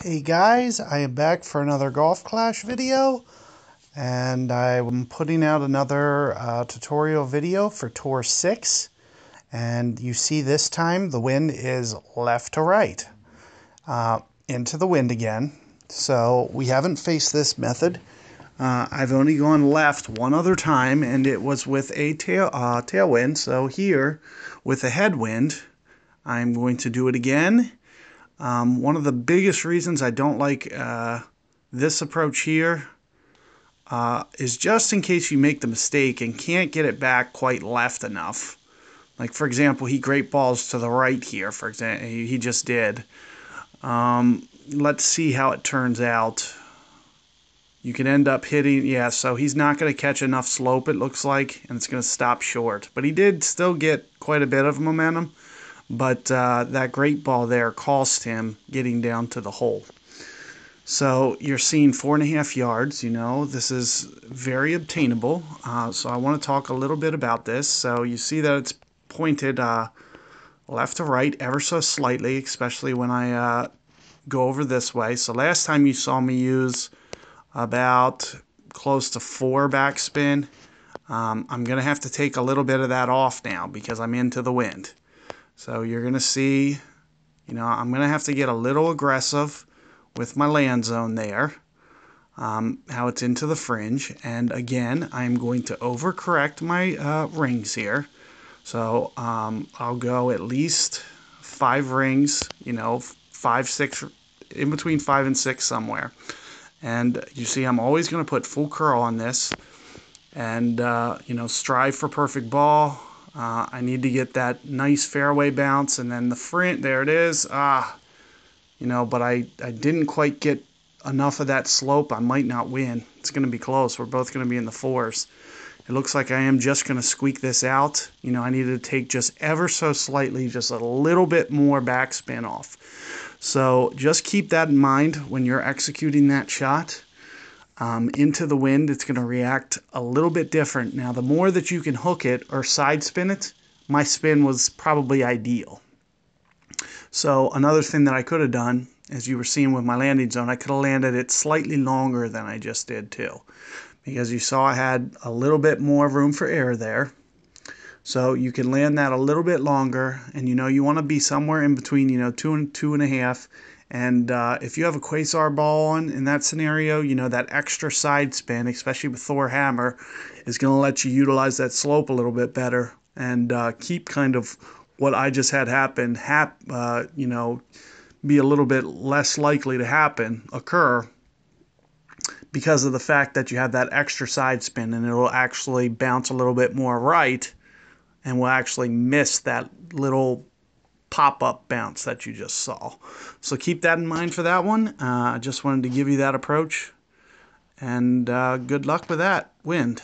Hey guys, I am back for another Golf Clash video and I'm putting out another uh, tutorial video for Tour 6 and you see this time the wind is left to right uh, into the wind again. So we haven't faced this method. Uh, I've only gone left one other time and it was with a tail, uh, tailwind. So here with a headwind I'm going to do it again um, one of the biggest reasons I don't like uh, this approach here uh, is just in case you make the mistake and can't get it back quite left enough. Like, for example, he great balls to the right here, for example. He just did. Um, let's see how it turns out. You can end up hitting, yeah, so he's not going to catch enough slope, it looks like, and it's going to stop short. But he did still get quite a bit of momentum but uh, that great ball there cost him getting down to the hole. So you're seeing four and a half yards. You know, this is very obtainable. Uh, so I want to talk a little bit about this. So you see that it's pointed uh, left to right ever so slightly, especially when I uh, go over this way. So last time you saw me use about close to four backspin. Um, I'm going to have to take a little bit of that off now because I'm into the wind. So you're going to see, you know, I'm going to have to get a little aggressive with my land zone there, um, how it's into the fringe. And again, I'm going to overcorrect my uh, rings here. So um, I'll go at least five rings, you know, five, six, in between five and six somewhere. And you see, I'm always going to put full curl on this and, uh, you know, strive for perfect ball uh, I need to get that nice fairway bounce and then the front, there it is. Ah, you know, but I, I didn't quite get enough of that slope. I might not win. It's going to be close. We're both going to be in the fours. It looks like I am just going to squeak this out. You know, I needed to take just ever so slightly, just a little bit more backspin off. So just keep that in mind when you're executing that shot um, into the wind, it's going to react a little bit different. Now, the more that you can hook it or side spin it, my spin was probably ideal. So another thing that I could have done, as you were seeing with my landing zone, I could have landed it slightly longer than I just did too. Because you saw I had a little bit more room for air there. So you can land that a little bit longer, and you know you want to be somewhere in between, you know, two and two and a half and uh, if you have a quasar ball on in that scenario, you know, that extra side spin, especially with Thor Hammer, is going to let you utilize that slope a little bit better and uh, keep kind of what I just had happen, hap, uh, you know, be a little bit less likely to happen, occur, because of the fact that you have that extra side spin and it'll actually bounce a little bit more right and will actually miss that little pop-up bounce that you just saw. So keep that in mind for that one. Uh, I just wanted to give you that approach. And uh, good luck with that wind.